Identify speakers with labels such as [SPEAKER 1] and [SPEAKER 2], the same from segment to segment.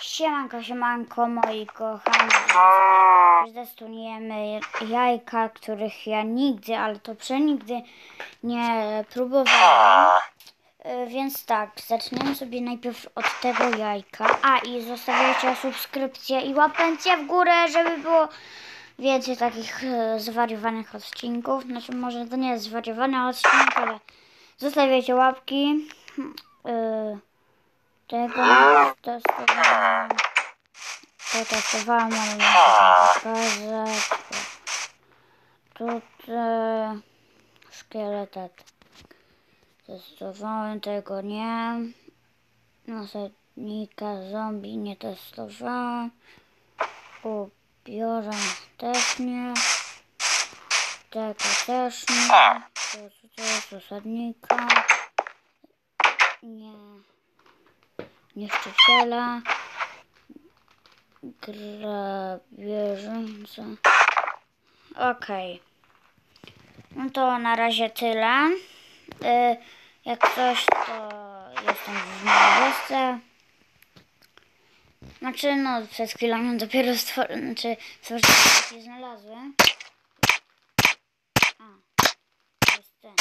[SPEAKER 1] Siemanko, siemanko moi kochani. Dzisiaj Zdestuniemy jajka, których ja nigdy, ale to przenigdy nie próbowałam. Y, Więc tak, zaczniemy sobie najpierw od tego jajka. A i zostawiajcie subskrypcję i łapencję w górę, żeby było więcej takich e, zwariowanych odcinków. Znaczy może to nie jest zwariowany odcinek, ale zostawiajcie łapki. Y, tego testowałam. To testowałam, ale nie pokazać. Tutaj szkieletet. Testowałem tego nie. Nasadnika zombie nie testowałem. Ubiorę też nie. Tego też nie. To, to jest osadnika. Nie. Niszczyciela. Grabieżąca. Okej. No to na razie tyle. Y, jak coś, to jestem w Malwesce. Znaczy, no, przed chwilą dopiero stworzyłem, znaczy, stworzyłem znalazłem. A, to jest ten.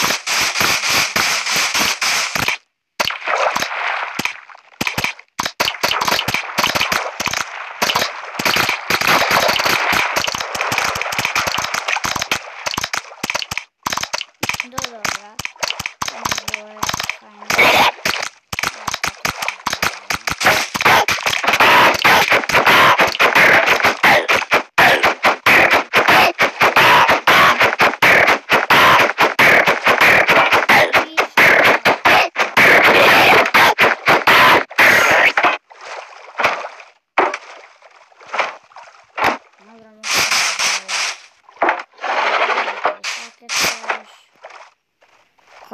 [SPEAKER 1] No dobra. To nie było fajne. Dobra,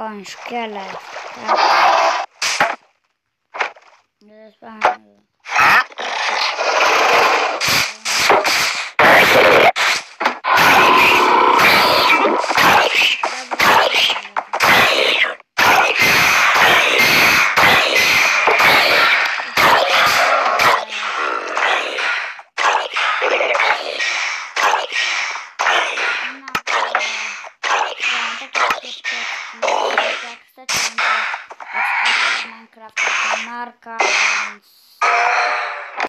[SPEAKER 1] Koń, szkielet, tak. Jest pan- Minecraft, marca,